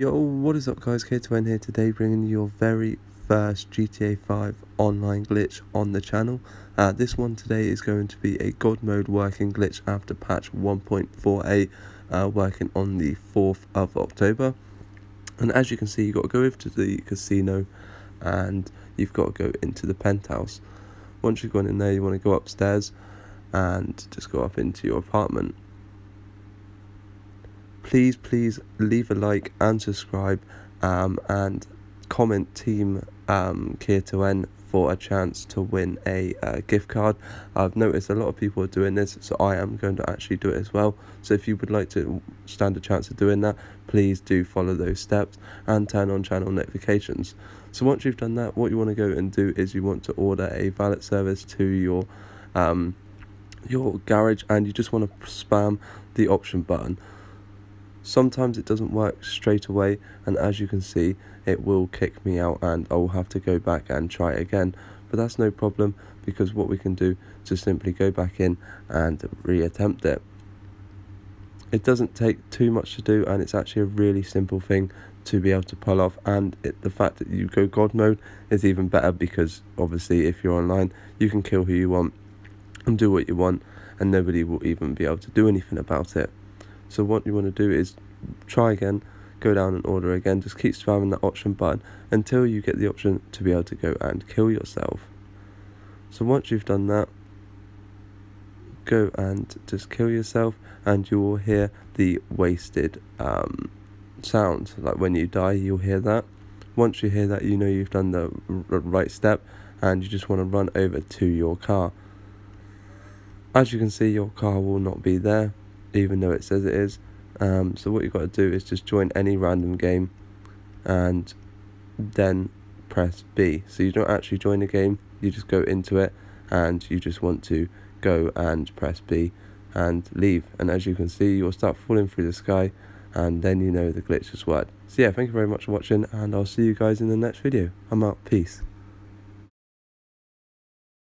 Yo, what is up guys, Kier2n here today bringing you your very first GTA 5 online glitch on the channel. Uh, this one today is going to be a God mode working glitch after patch 1.48 uh, working on the 4th of October. And as you can see, you've got to go over to the casino and you've got to go into the penthouse. Once you've gone in there, you want to go upstairs and just go up into your apartment please please leave a like and subscribe um, and comment team um, Kier2n for a chance to win a uh, gift card. I've noticed a lot of people are doing this, so I am going to actually do it as well. So if you would like to stand a chance of doing that, please do follow those steps and turn on channel notifications. So once you've done that, what you want to go and do is you want to order a valet service to your um, your garage, and you just want to spam the option button. Sometimes it doesn't work straight away and as you can see it will kick me out and I will have to go back and try again but that's no problem because what we can do is simply go back in and reattempt it. It doesn't take too much to do and it's actually a really simple thing to be able to pull off and it, the fact that you go god mode is even better because obviously if you're online you can kill who you want and do what you want and nobody will even be able to do anything about it. So what you want to do is try again, go down and order again, just keep spamming that option button until you get the option to be able to go and kill yourself. So once you've done that, go and just kill yourself and you will hear the wasted um, sound. Like when you die, you'll hear that. Once you hear that, you know you've done the right step and you just want to run over to your car. As you can see, your car will not be there even though it says it is. Um, so what you've got to do is just join any random game and then press B. So you don't actually join a game, you just go into it and you just want to go and press B and leave. And as you can see, you'll start falling through the sky and then you know the glitch has worked. So yeah, thank you very much for watching and I'll see you guys in the next video. I'm out. Peace.